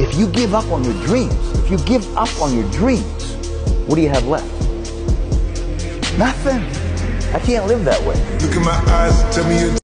If you give up on your dreams, if you give up on your dreams, what do you have left? Nothing. I can't live that way. Look in my eyes, tell me you